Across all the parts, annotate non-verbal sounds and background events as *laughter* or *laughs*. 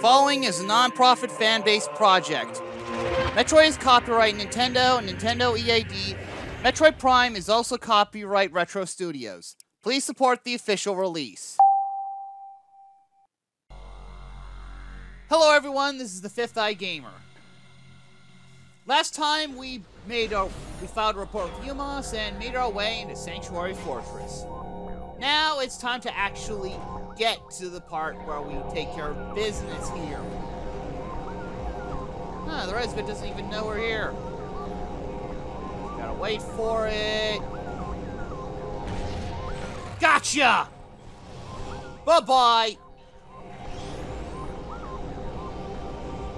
Following is a non-profit fan-based project. Metroid is copyright Nintendo and Nintendo EAD. Metroid Prime is also copyright Retro Studios. Please support the official release. Hello everyone, this is the Fifth Eye Gamer. Last time we made our we filed a report with U-Mos and made our way into Sanctuary Fortress. Now it's time to actually get to the part where we take care of business here. Huh, the rest of it doesn't even know we're here. Gotta wait for it. Gotcha! Bye-bye!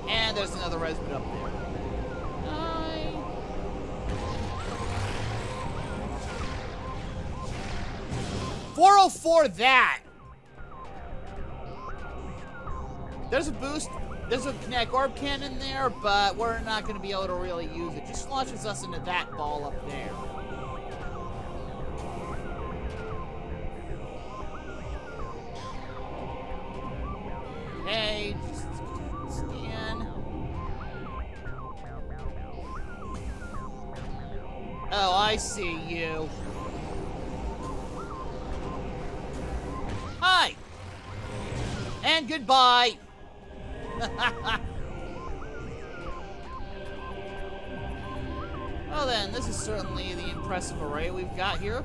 And there's another resident up there. Hi. Four oh four that. There's a boost. There's a kinetic orb cannon there, but we're not going to be able to really use it. Just launches us into that ball up there. Hey, just scan. Oh, I see you. Hi! And goodbye! Well then, this is certainly the impressive array we've got here.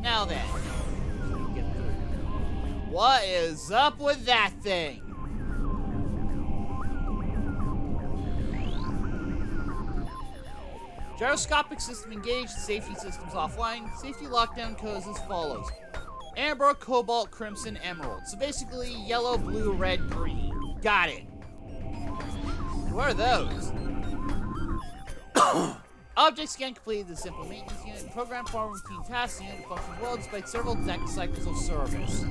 Now then, what is up with that thing? Gyroscopic system engaged, safety systems offline. Safety lockdown codes as follows. Amber, Cobalt, Crimson, Emerald. So basically, yellow, blue, red, green. Got it. What are those? *coughs* Object scan completed the simple maintenance unit. Program form routine tasks. Unit functions well despite several deck cycles of service.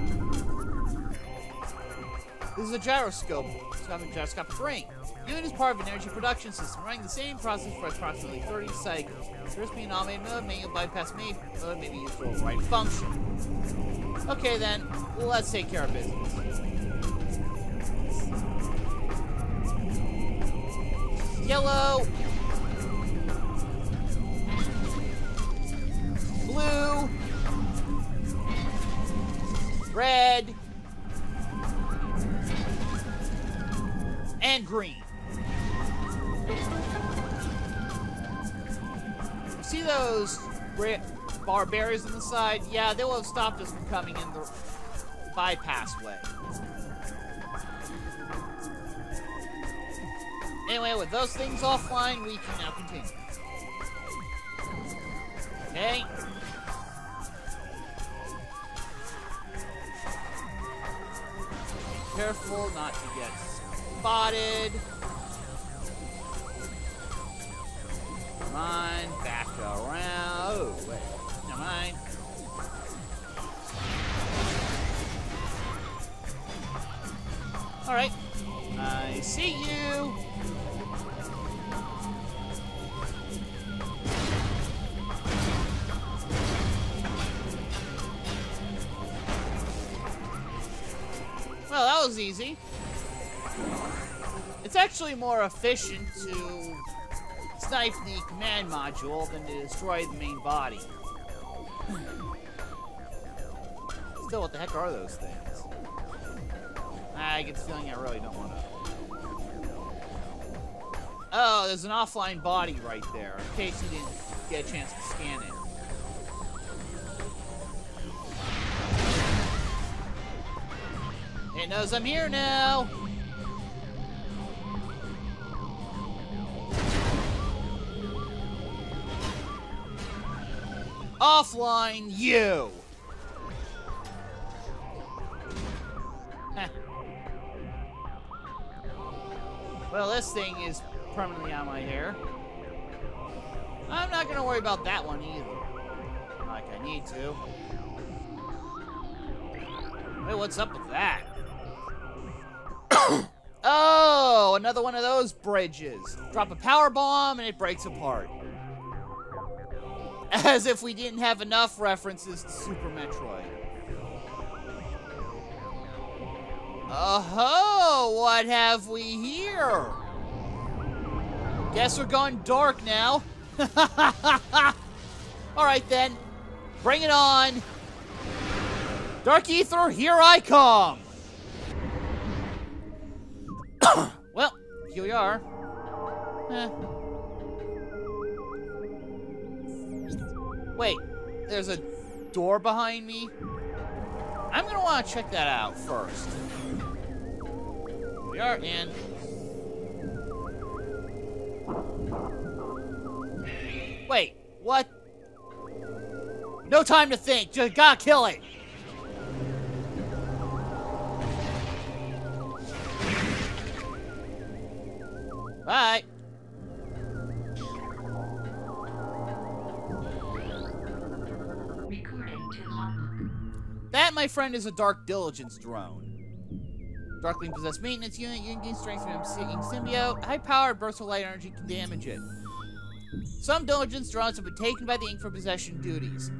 This is a gyroscope. A gyroscopic ring. Unit is part of an energy production system, running the same process for approximately 30 cycles. First being automated mode, manual bypass mode may be used for a right function. Okay then, let's take care of business. Yellow. Bar barriers on the side? Yeah, they will have stopped us from coming in the bypass way. Anyway, with those things offline, we can now continue. Okay. Be Careful not to get spotted. Come on, back around. Oh, wait. Never mind. Alright. I see you. Well, that was easy. It's actually more efficient to snipe the command module than to destroy the main body. Still, what the heck are those things? I get the feeling I really don't want to. Oh, there's an offline body right there, in case you didn't get a chance to scan it. It knows I'm here now! Offline you! well, this thing is permanently on my hair. I'm not gonna worry about that one either. Like I need to. Wait, what's up with that? *coughs* oh, another one of those bridges. Drop a power bomb and it breaks apart. As if we didn't have enough references to Super Metroid. Oh, what have we here? Guess we're going dark now. *laughs* Alright then, bring it on. Dark Aether, here I come! *coughs* well, here we are. Eh. Wait, there's a door behind me? I'm gonna want to check that out first. We are, in. Wait, what? No time to think, just gotta kill it! Bye! That, my friend, is a Dark Diligence drone. Darkly possessed maintenance unit, you can gain strength from seeking symbiote. High-powered burst of light energy can damage it. Some Diligence drones have been taken by the Ing for possession duties.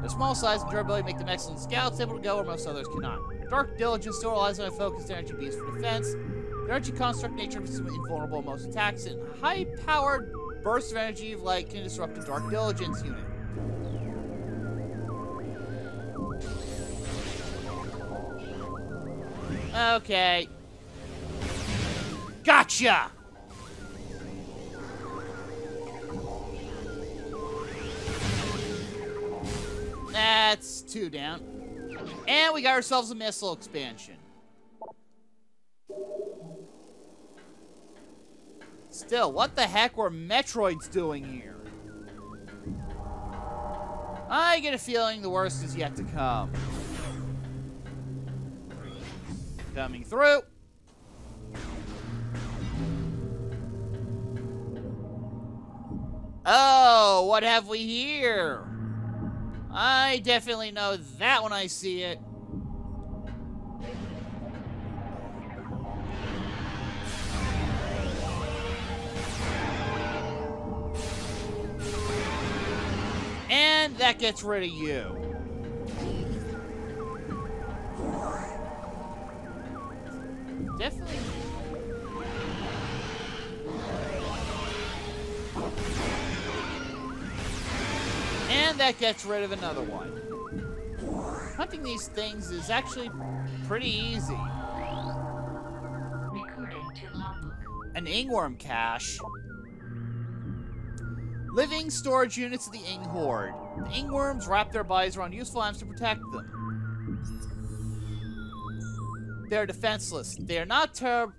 Their small size and durability make them excellent scouts, able to go where most others cannot. Dark Diligence still relies on a focused energy beast for defense. The energy construct nature makes them invulnerable to most attacks, and high-powered bursts of energy of light can disrupt a Dark Diligence unit. Okay. Gotcha! That's two down. And we got ourselves a missile expansion. Still, what the heck were Metroids doing here? I get a feeling the worst is yet to come. Coming through. Oh, what have we here? I definitely know that when I see it. And that gets rid of you. Definitely. And that gets rid of another one. Hunting these things is actually pretty easy. An Ingworm cache. Living storage units of the Ing Horde. The Ingworms wrap their bodies around useful items to protect them. They're defenseless. They're not terrible.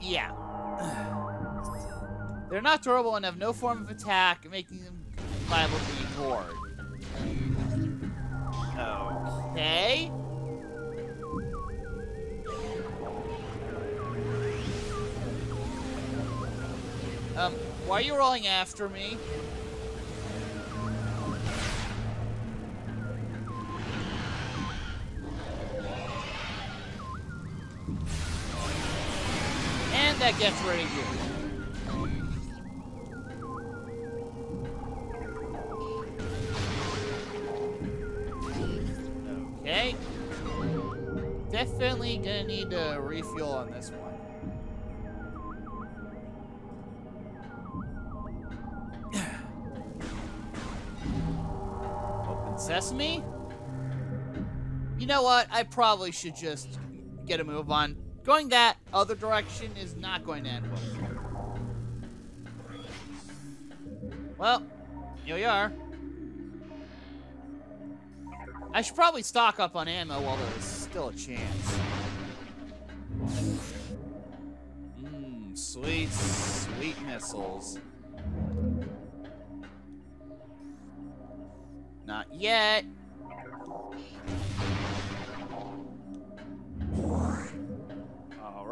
Yeah. They're not durable and have no form of attack, making them liable to be ignored. Okay. Um, why are you rolling after me? That gets rid of you. Okay. Definitely gonna need to refuel on this one. *sighs* Open sesame? You know what? I probably should just get a move on. Going that other direction is not going to end well. Well, here we are. I should probably stock up on ammo while there's still a chance. Mmm, sweet, sweet missiles. Not yet.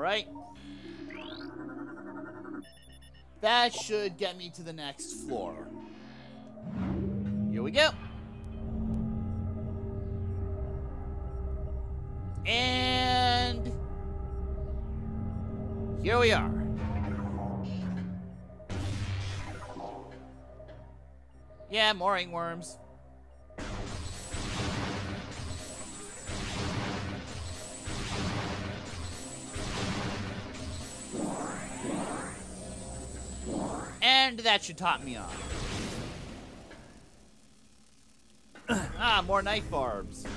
Alright. That should get me to the next floor. Here we go. And here we are. Yeah, more worms. And that should top me off. *clears throat* ah, more knife barbs. *clears throat*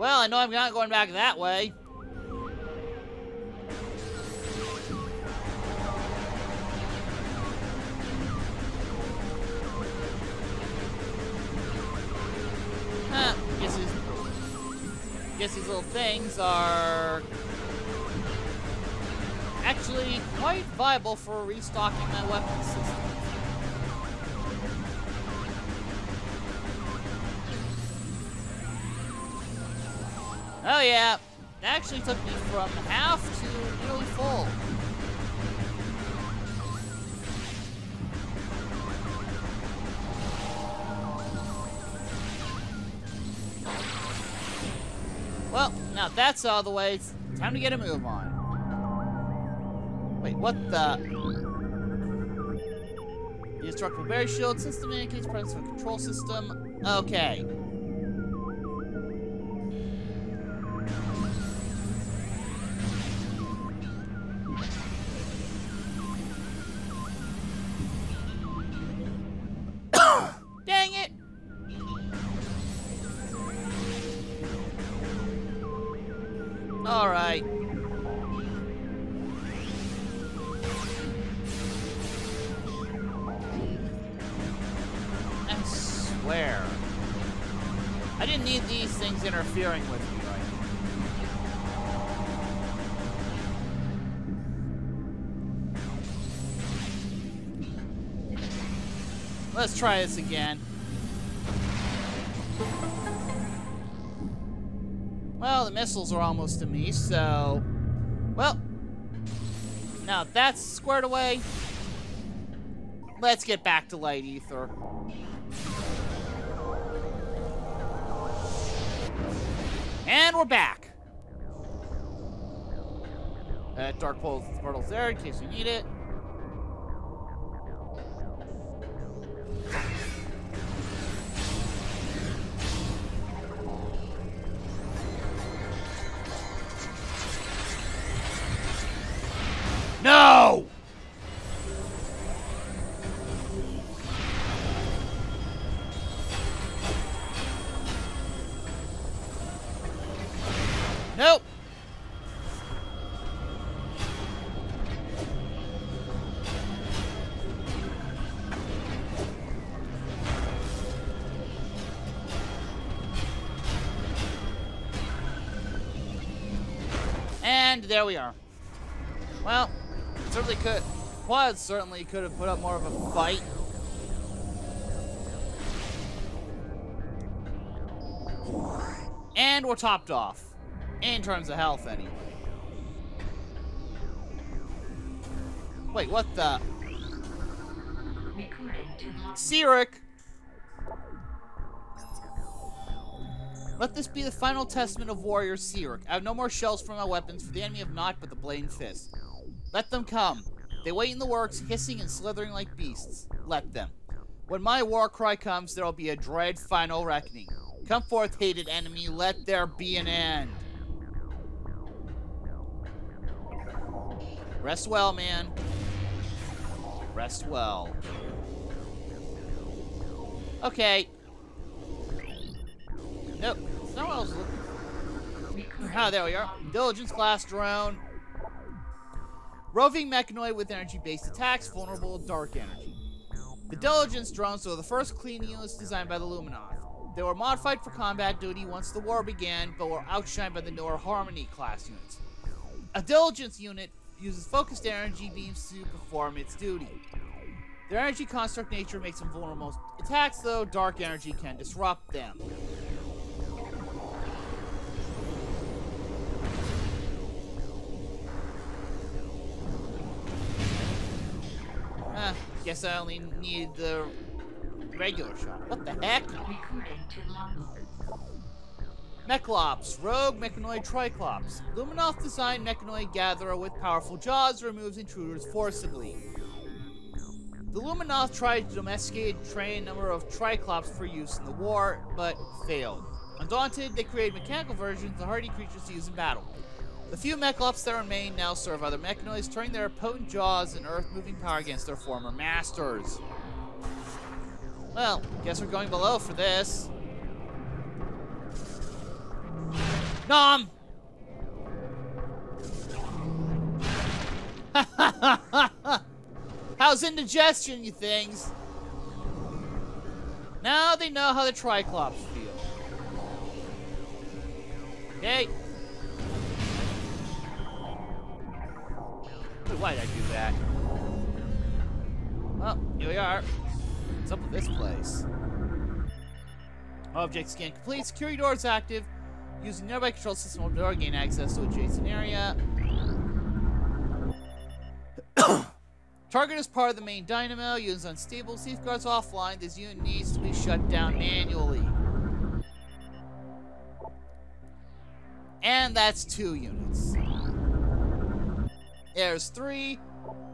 well, I know I'm not going back that way. Huh, guess these little things are actually quite viable for restocking my weapon system. Oh yeah, that actually took me from half to nearly full. Well, now that's all the way, it's time to get a move on. What the? The indestructible barrier shield system indicates presence of a control system. Okay. *coughs* Dang it! Interfering with me right now. Let's try this again. Well, the missiles are almost to me, so... Well, now that's squared away. Let's get back to Light Aether. And we're back. Uh, Dark Portal, Portal's there in case you need it. Nope. And there we are. Well, certainly could. Quad certainly could have put up more of a fight. And we're topped off. In terms of health, anyway. Wait, what the? Sirik! Let this be the final testament of warrior Sirik. I have no more shells for my weapons, for the enemy have not but the blade fist. Let them come. They wait in the works, hissing and slithering like beasts. Let them. When my war cry comes, there will be a dread final reckoning. Come forth, hated enemy, let there be an end. Rest well, man. Rest well. Okay. Nope. What I was looking. Ah, there we are. Diligence class drone. Roving mechanoid with energy-based attacks, vulnerable to dark energy. The Diligence drones were the first clean units designed by the Luminoth. They were modified for combat duty once the war began, but were outshined by the newer Harmony class units. A Diligence unit uses focused energy beams to perform its duty. Their energy construct nature makes them vulnerable to attacks, though dark energy can disrupt them. Ah, guess I only need the regular shot. What the heck? Mechlops, Rogue Mechanoid Triclops. Luminoth designed Mechanoid Gatherer with powerful jaws removes intruders forcibly. The Luminoth tried to domesticate and train a number of Triclops for use in the war, but failed. Undaunted, they created mechanical versions of hardy creatures to use in battle. The few Mechalops that remain now serve other mechanoids, turning their potent jaws and earth-moving power against their former masters. Well, guess we're going below for this. Nom! *laughs* How's indigestion, you things? Now they know how the Triclops feel. Okay. Why did I do that? Well, here we are. What's up with this place? Object scan complete. Security doors active. Using nearby control system will door gain access to adjacent area. *coughs* Target is part of the main dynamo. Units unstable. Safeguards offline. This unit needs to be shut down manually. And that's two units. There's three.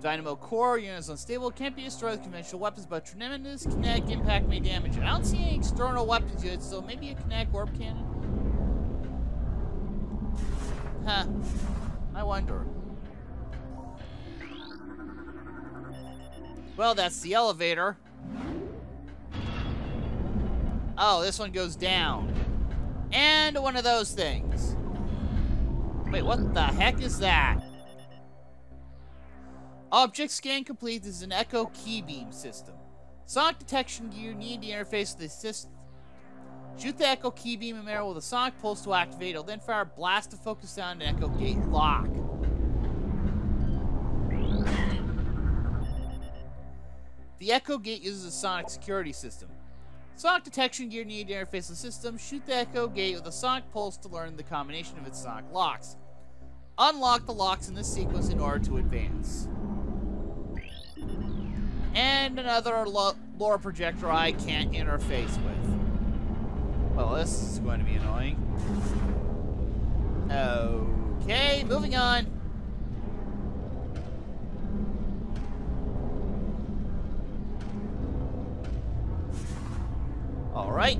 Dynamo core, units unstable, can't be destroyed with conventional weapons, but tremendous kinetic impact may damage it. I don't see any external weapons yet, so maybe a kinetic orb cannon? Huh. I wonder. Well, that's the elevator. Oh, this one goes down. And one of those things. Wait, what the heck is that? Object scan complete. This is an Echo key beam system. Sonic detection gear need to interface with the system. Shoot the Echo key beam emitter with a sonic pulse to activate. It'll then fire a blast to focus down an Echo gate lock. The Echo gate uses a sonic security system. Sonic detection gear need to interface the system. Shoot the Echo gate with a sonic pulse to learn the combination of its sonic locks. Unlock the locks in this sequence in order to advance. And another lore projector I can't interface with. Well, this is going to be annoying. Okay, moving on. Alright.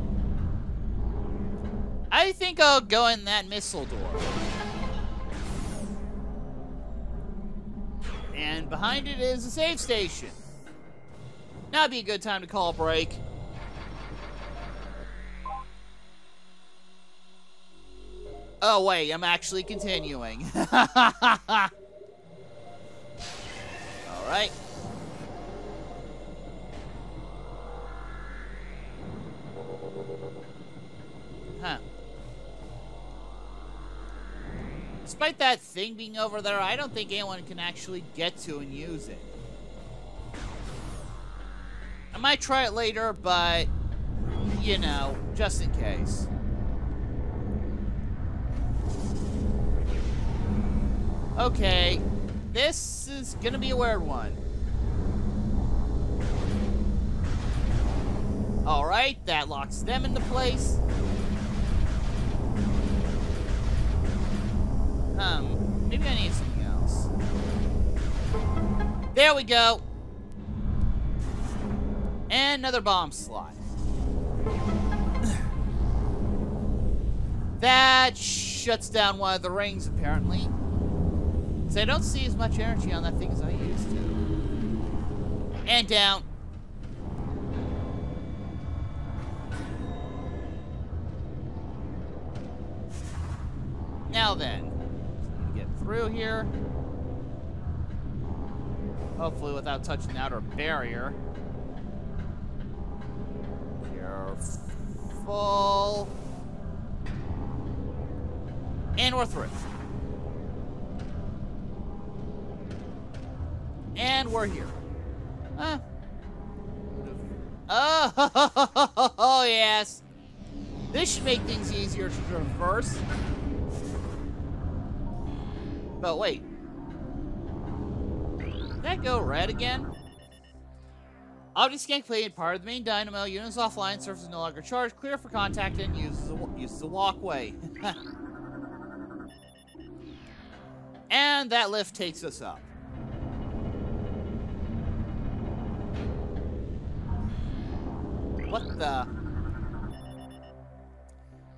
I think I'll go in that missile door. And behind it is a save station. Now would be a good time to call a break. Oh, wait, I'm actually continuing. *laughs* Alright. Huh. Despite that thing being over there, I don't think anyone can actually get to and use it. I might try it later, but, you know, just in case. Okay, this is gonna be a weird one. Alright, that locks them into place. Um, maybe I need something else. There we go. And another bomb slot. that shuts down one of the rings, apparently. So I don't see as much energy on that thing as I used to. And down. Now then, get through here. Hopefully without touching the outer barrier. Careful. And we're through. And we're here. Huh. Oh, *laughs* oh, yes. This should make things easier to traverse. But wait. Did that go red again? Scan complete. Part of the main dynamo. Units offline. Surface no longer charged. Clear for contact and uses the, uses the walkway. *laughs* and that lift takes us up. What the?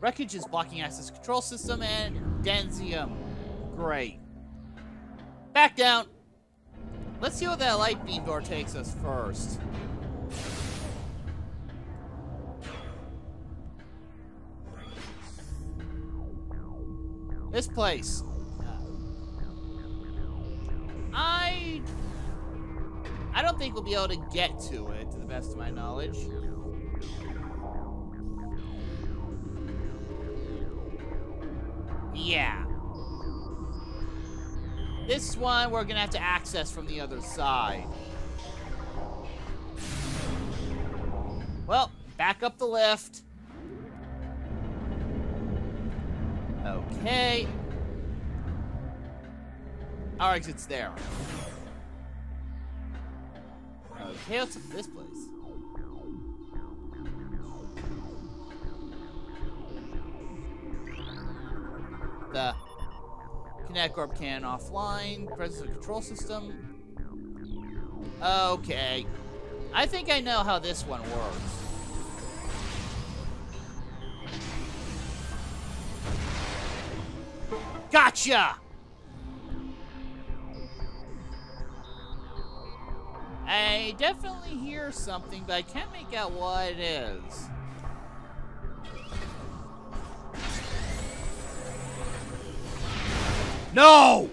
Wreckage is blocking access control system and Denzium grate. Back down. Let's see where that light beam door takes us first. This place. I... I don't think we'll be able to get to it, to the best of my knowledge. Yeah. This one we're gonna have to access from the other side. Well, back up the lift. Okay. Our exit's there. Okay, what's up this place? The Kinetic Orb cannon offline. Presence of control system. Okay. I think I know how this one works. Gotcha! I definitely hear something, but I can't make out what it is. No!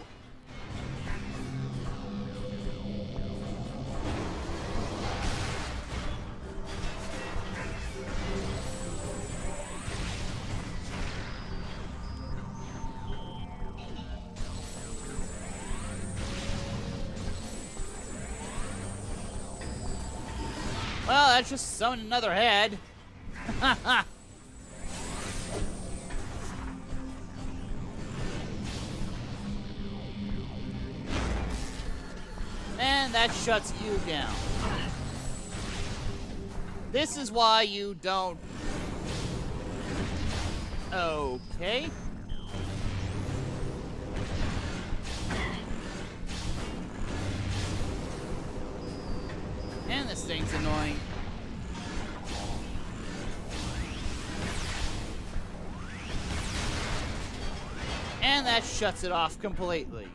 Well, that's just summoned another head. *laughs* and that shuts you down. This is why you don't... Okay. And this thing's annoying. And that shuts it off completely.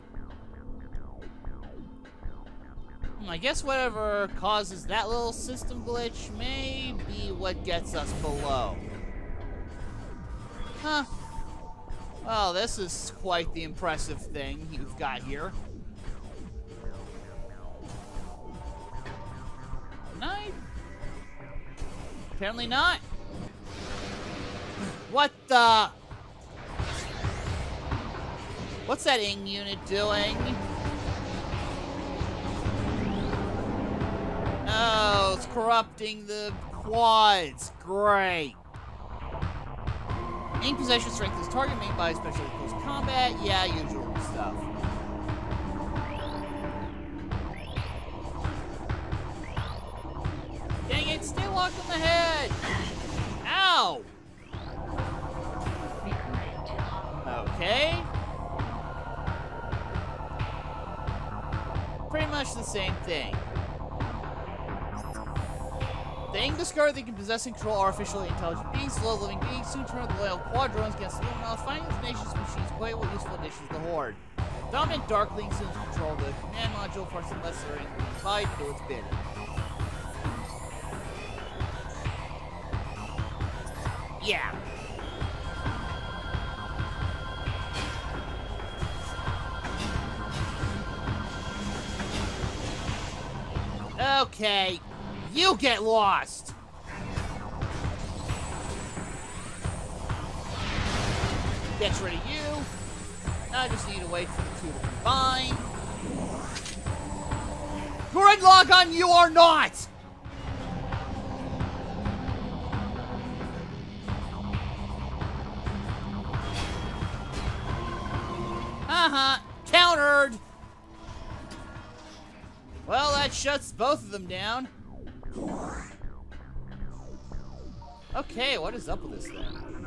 I guess whatever causes that little system glitch may be what gets us below. Huh. Well, this is quite the impressive thing you've got here. Night? Apparently not. *sighs* What the? What's that ing unit doing? Oh, it's corrupting the quads. Great. Ing possession strengthens target made by especially close combat. Yeah, usual They can possess and control artificially intelligent beings, slow living beings, soon turn the loyal quadrones against the Luminoth, finding the nation's machines quite what useful additions to the Horde. Dominant Darkling soon control the command module, forcing lesser Ing to do its bidding. Yeah. Okay. You get lost! Gets rid of you. Now I just need to wait for the two to combine. Gridlock on you or not! Uh-huh. Countered! Well, that shuts both of them down. Okay, what is up with this thing?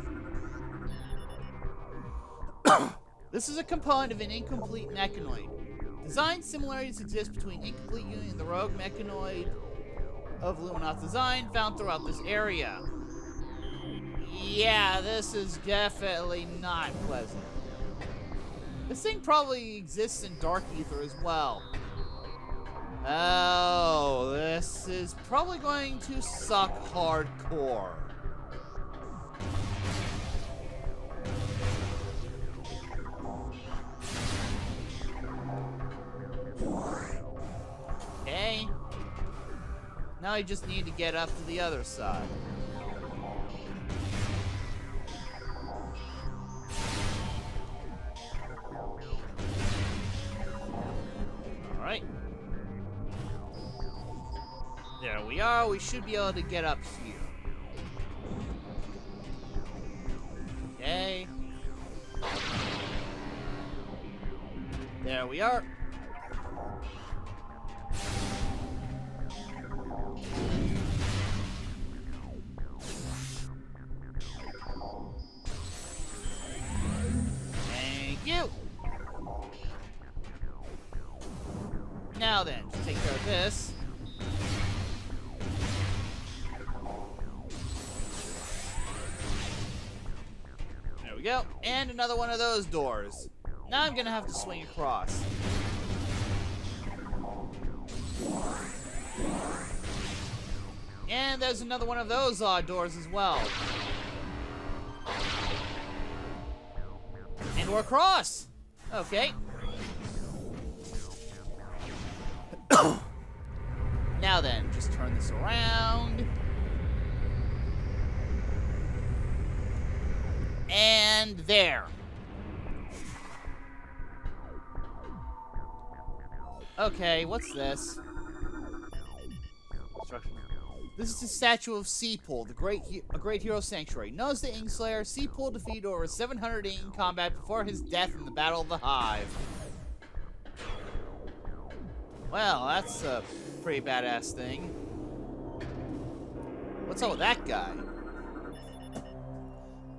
This is a component of an incomplete mechanoid. Design similarities exist between incomplete unit and the rogue mechanoid of Luminoth design found throughout this area. Yeah, this is definitely not pleasant. This thing probably exists in Dark Aether as well. Oh, this is probably going to suck hardcore. Okay. Now I just need to get up to the other side. Alright. There we are. We should be able to get up here. Okay. There we are. Another one of those doors. Now I'm gonna have to swing across. And there's another one of those odd doors as well. And we're across! Okay. now then, just turn this around. And there. Okay, what's this? This is the statue of Seapool, the great a great hero sanctuary. Known as the Ingslayer, Seapool defeated over 700 Ing in combat before his death in the Battle of the Hive. Well, that's a pretty badass thing. What's up with that guy?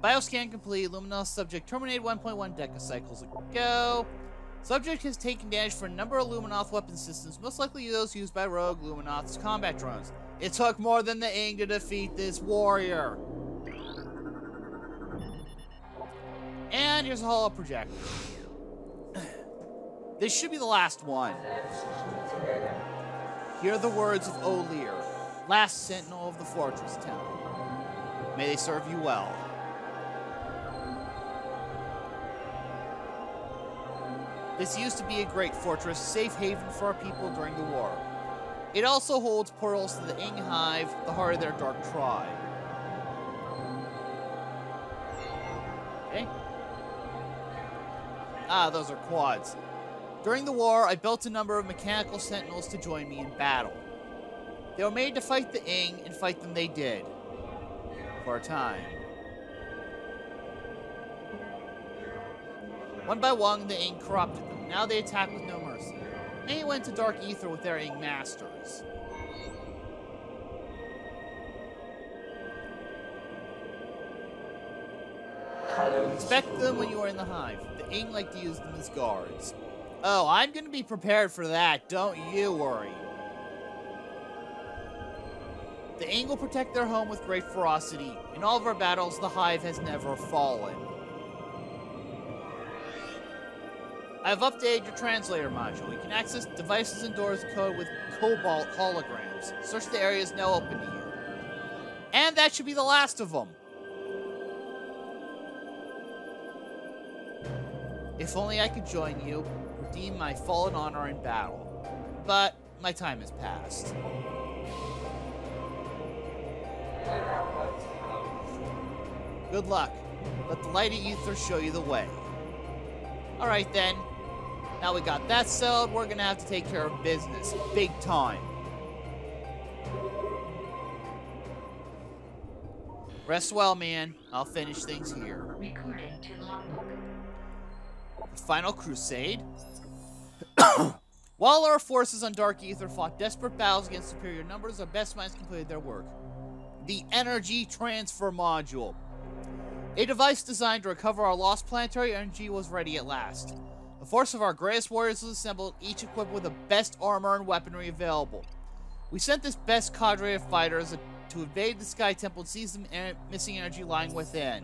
Bioscan complete. Luminoth subject terminated 1.1 decacycles ago. Subject has taken damage for a number of Luminoth weapon systems, most likely those used by rogue Luminoth's combat drones. It took more than the Ing to defeat this warrior. And here's a hollow projector. *clears throat* This should be the last one. Hear the words of O'Lear, last sentinel of the fortress town. May they serve you well. This used to be a great fortress, safe haven for our people during the war. It also holds portals to the Ing Hive, the heart of their dark tribe. Okay. Ah, those are quads. During the war, I built a number of mechanical sentinels to join me in battle. They were made to fight the Ing, and fight them they did. For a time. One by one, the Ing corrupted. Now they attack with no mercy. Many went to Dark Aether with their Ing masters. Inspect them when you are in the hive. The Ing like to use them as guards. Oh, I'm gonna be prepared for that, don't you worry. The Ing will protect their home with great ferocity. In all of our battles, the hive has never fallen. I have updated your translator module. You can access devices and doors code with Cobalt holograms. Search the areas now open to you. And that should be the last of them. If only I could join you, redeem my fallen honor in battle. But my time has passed. Good luck. Let the light of Aether show you the way. Alright then. Now we got that settled, we're gonna have to take care of business. Big time. Rest well, man. I'll finish things here. Recording to logbook. Final Crusade. *coughs* While our forces on Dark Aether fought desperate battles against superior numbers, our best minds completed their work. The Energy Transfer Module. A device designed to recover our lost planetary energy was ready at last. The force of our greatest warriors was assembled, each equipped with the best armor and weaponry available. We sent this best cadre of fighters to invade the Sky Temple and seize the missing energy lying within.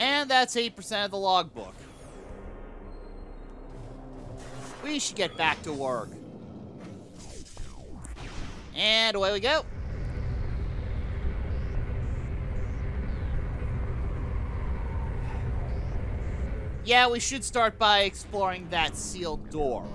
And that's 8% of the logbook. We should get back to work. And away we go. Yeah, we should start by exploring that sealed door.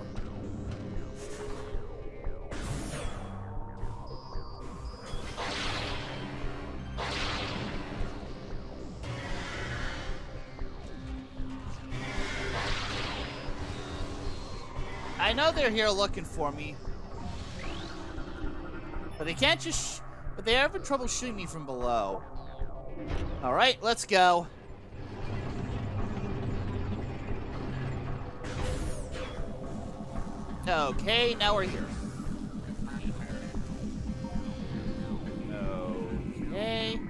I know they're here looking for me. But they can't just... but they're having trouble shooting me from below. Alright, let's go. Okay, now we're here. Okay.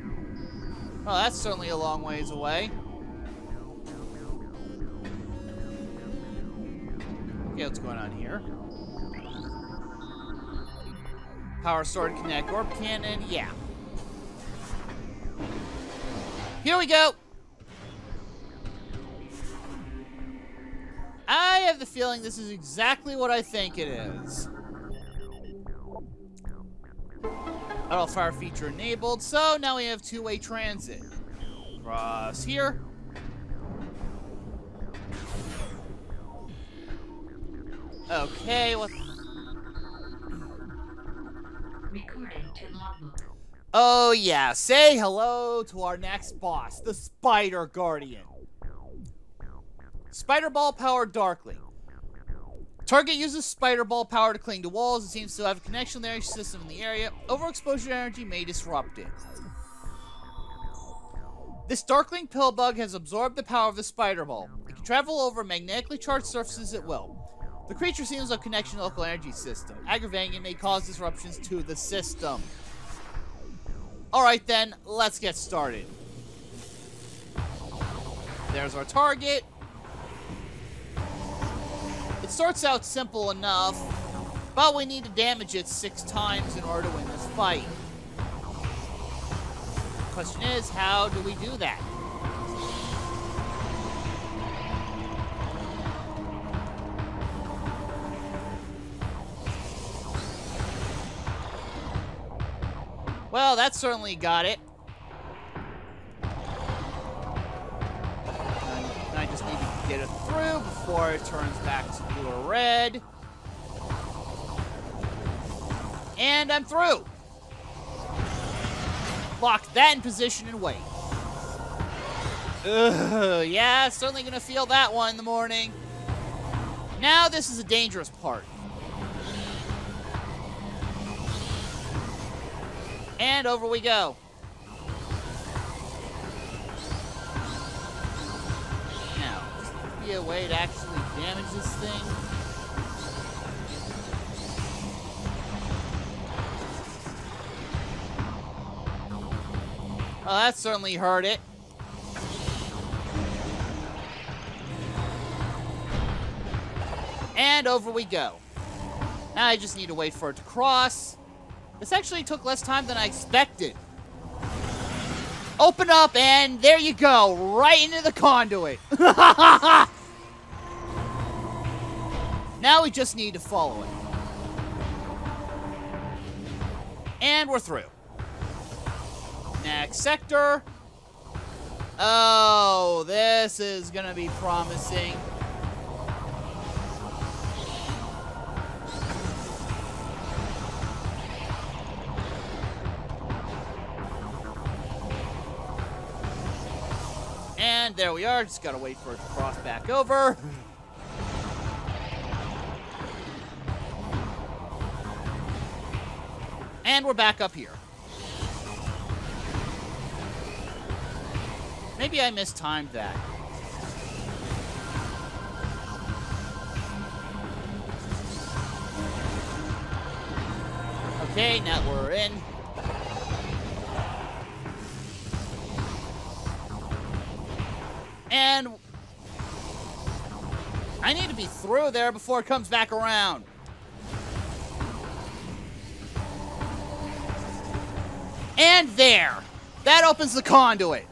Oh, that's certainly a long ways away. Okay, what's going on here? Power sword connect orb cannon, yeah. Here we go! Have the feeling this is exactly what I think it is. Auto fire feature enabled, so now we have two-way transit. Cross here. Okay, what... Oh yeah, say hello to our next boss, the Spider Guardian. Spider Ball Power Darkling. Target uses Spider Ball power to cling to walls. It seems to have a connection to the system in the area. Overexposure energy may disrupt it. This Darkling Pillbug has absorbed the power of the Spider Ball. It can travel over magnetically charged surfaces at will. The creature seems to have a connection to the local energy system. Aggravating it may cause disruptions to the system. Alright then, let's get started. There's our target. It starts out simple enough, but we need to damage it six times in order to win this fight. Question is, how do we do that? Well, that certainly got it. Through before it turns back to blue or red. And I'm through. Lock that in position and wait. Ugh, yeah, certainly gonna feel that one in the morning. Now this is a dangerous part. And over we go. A way to actually damage this thing. Oh, that certainly hurt it. And over we go. Now I just need to wait for it to cross. This actually took less time than I expected. Open up, and there you go. Right into the conduit. *laughs* now we just need to follow it. And we're through. Next sector. Oh, this is to be promising. And there we are. Just gotta wait for it to cross back over. *laughs* And we're back up here. Maybe I mistimed that. Okay, now we're in. And I need to be through there before it comes back around. And there. That opens the conduit.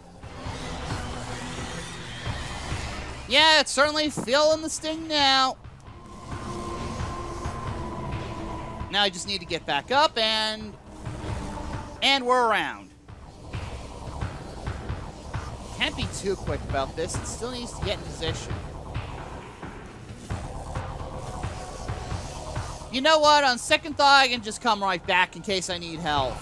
Yeah, it's certainly feeling the sting now. Now I just need to get back up and... And we're around. Can't be too quick about this. It still needs to get in position. You know what? On second thought, I can just come right back in case I need help.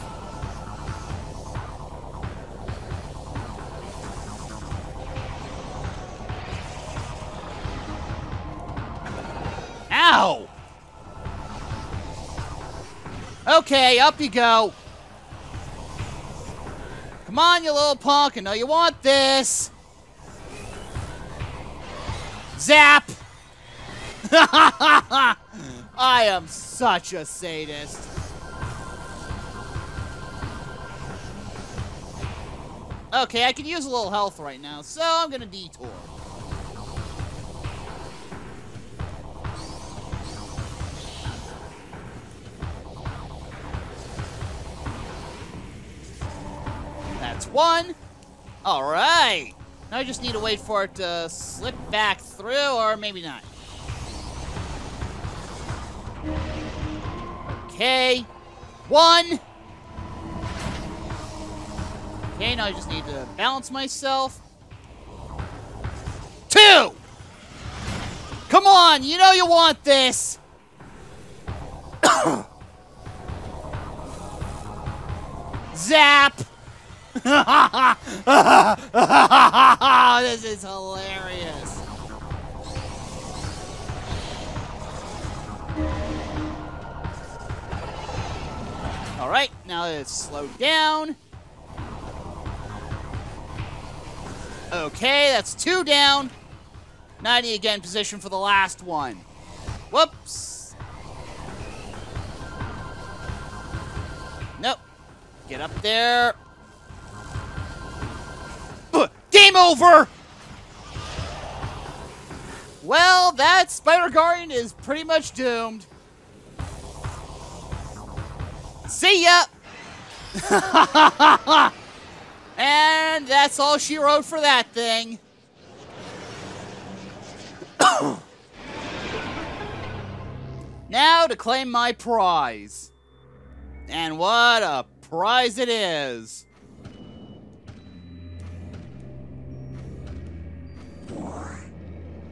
Okay, up you go. Come on, you little punk. I know you want this. Zap! *laughs* I am such a sadist. Okay, I can use a little health right now, so I'm gonna detour. That's one. All right. Now I just need to wait for it to slip back through, or maybe not. Okay. One. Okay, now I just need to balance myself. Two! Come on, you know you want this! *coughs* Zap! This is hilarious. All right, now it's slowed down. Okay, that's two down. Now I need to get in position for the last one. Whoops. Nope. Get up there. Game over! Well, that Spider Guardian is pretty much doomed. See ya! *laughs* and that's all she wrote for that thing. *coughs* now to claim my prize. And what a prize it is.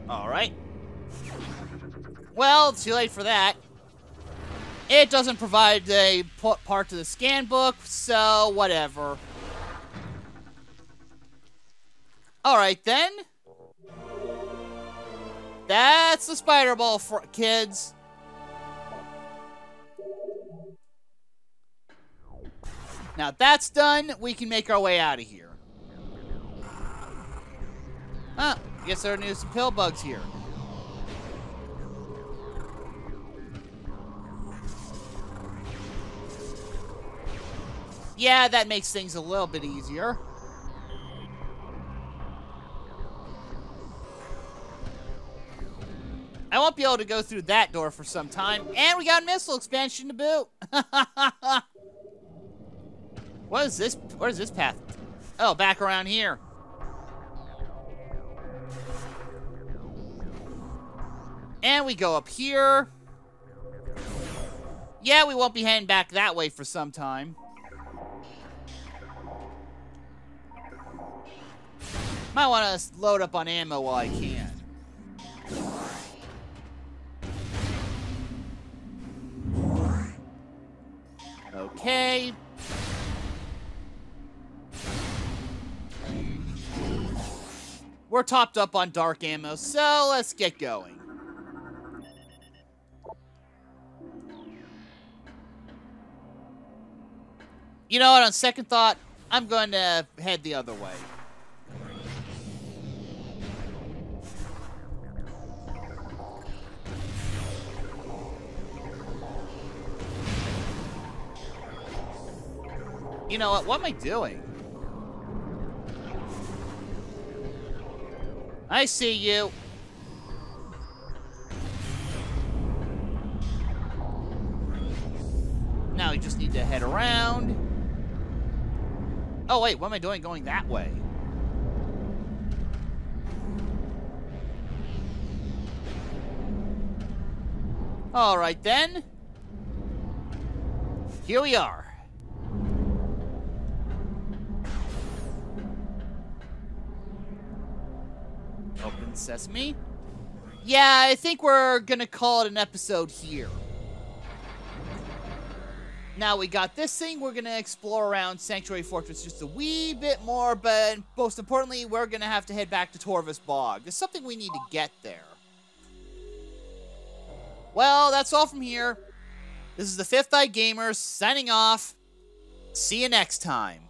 Alright. Well, too late for that. It doesn't provide a part to the scan book, so whatever. Alright then. That's the Spider Ball, for kids. Now that's done, we can make our way out of here. Huh, guess there are new some pill bugs here. Yeah, that makes things a little bit easier. I won't be able to go through that door for some time. And we got missile expansion to boot. *laughs* what is this? What is this path? Oh, back around here. And we go up here. Yeah, we won't be heading back that way for some time. Might want to load up on ammo while I can. Okay. We're topped up on dark ammo, so let's get going. You know what, on second thought, I'm going to head the other way. You know what? What am I doing? I see you. Now we just need to head around. Oh, wait, what am I doing going that way? Alright then. Here we are. Open sesame. Yeah, I think we're gonna call it an episode here. Now we got this thing, we're gonna explore around Sanctuary Fortress just a wee bit more, but most importantly, we're gonna have to head back to Torvus Bog. There's something we need to get there. Well, that's all from here. This is the Fifth Eye Gamers signing off. See you next time.